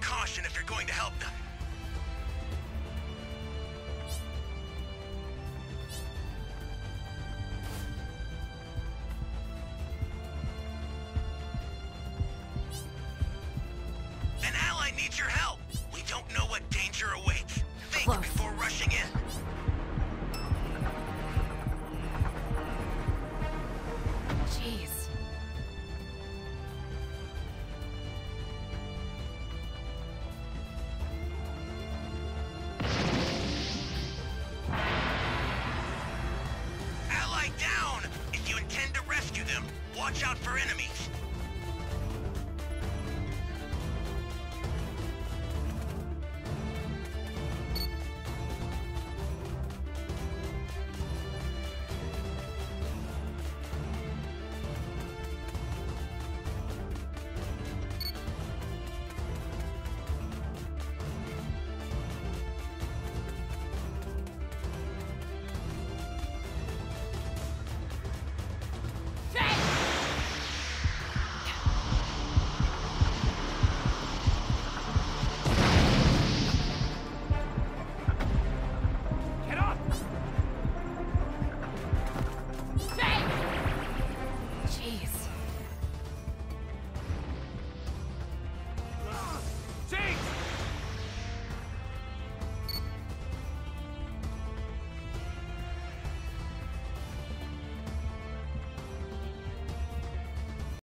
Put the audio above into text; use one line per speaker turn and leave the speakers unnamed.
caution if you're going to help them. An ally needs your help. Watch out for enemies.